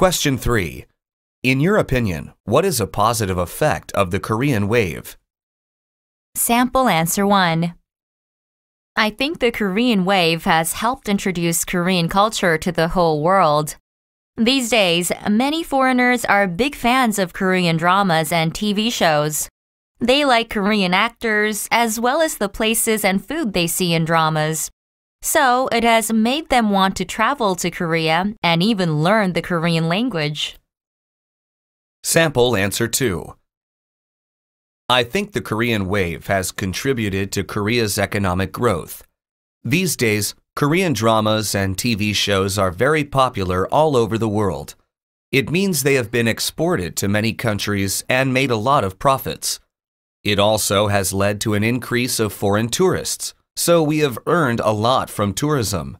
Question 3. In your opinion, what is a positive effect of the Korean wave? Sample answer 1. I think the Korean wave has helped introduce Korean culture to the whole world. These days, many foreigners are big fans of Korean dramas and TV shows. They like Korean actors as well as the places and food they see in dramas. So it has made them want to travel to Korea and even learn the Korean language. Sample answer 2. I think the Korean wave has contributed to Korea's economic growth. These days, Korean dramas and TV shows are very popular all over the world. It means they have been exported to many countries and made a lot of profits. It also has led to an increase of foreign tourists, so we have earned a lot from tourism.